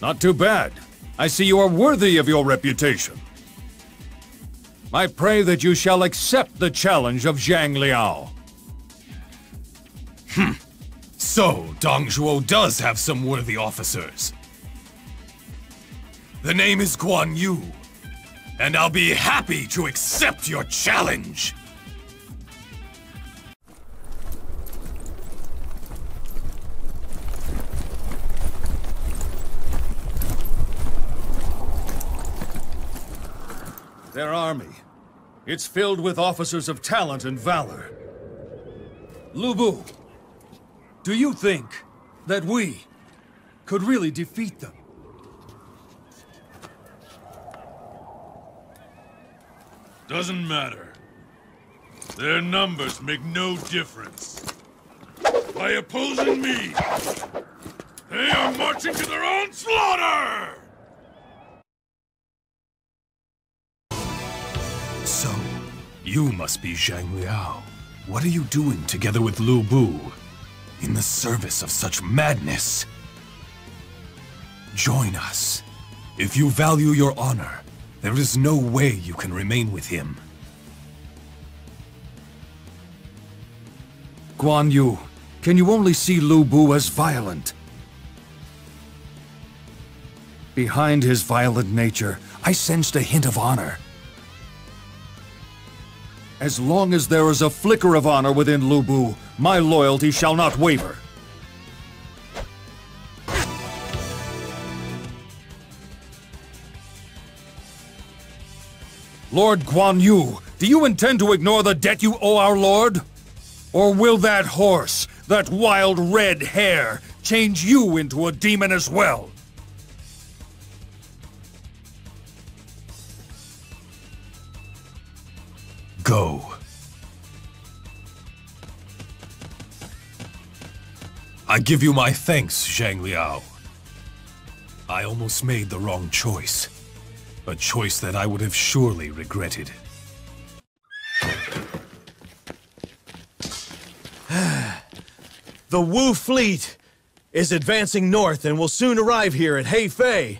Not too bad. I see you are worthy of your reputation. I pray that you shall accept the challenge of Zhang Liao. Hmm. So, Dong Zhuo does have some worthy officers. The name is Guan Yu, and I'll be happy to accept your challenge. Their army. It's filled with officers of talent and valor. Lu Bu, do you think that we could really defeat them? Doesn't matter. Their numbers make no difference. By opposing me, they are marching to their own slaughter! You must be Zhang Liao. What are you doing together with Lu Bu? In the service of such madness? Join us. If you value your honor, there is no way you can remain with him. Guan Yu, can you only see Lu Bu as violent? Behind his violent nature, I sensed a hint of honor. As long as there is a flicker of honor within Lu Bu, my loyalty shall not waver. Lord Guan Yu, do you intend to ignore the debt you owe our lord? Or will that horse, that wild Red Hare, change you into a demon as well? I give you my thanks, Zhang Liao. I almost made the wrong choice. A choice that I would have surely regretted. The Wu fleet is advancing north and will soon arrive here at Hefei.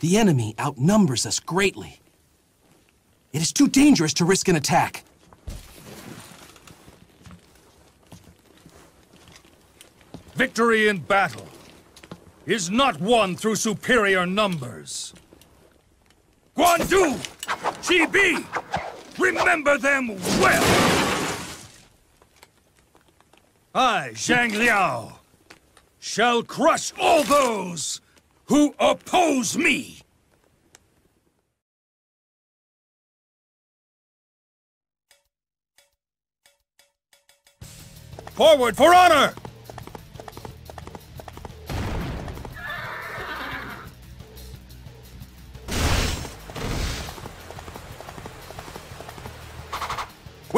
The enemy outnumbers us greatly. It is too dangerous to risk an attack. Victory in battle is not won through superior numbers. Guandu! Chibi! Remember them well! I, Zhang Liao, shall crush all those who oppose me! Forward for honor!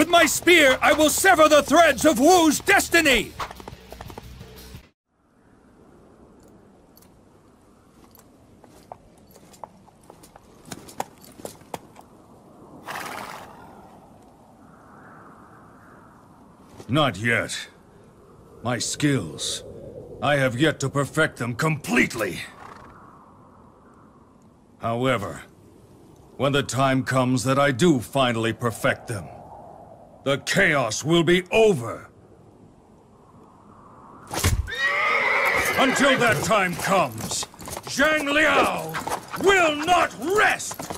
With my spear, I will sever the threads of Wu's destiny! Not yet. My skills. I have yet to perfect them completely. However, when the time comes that I do finally perfect them, the chaos will be over. Until that time comes, Zhang Liao will not rest!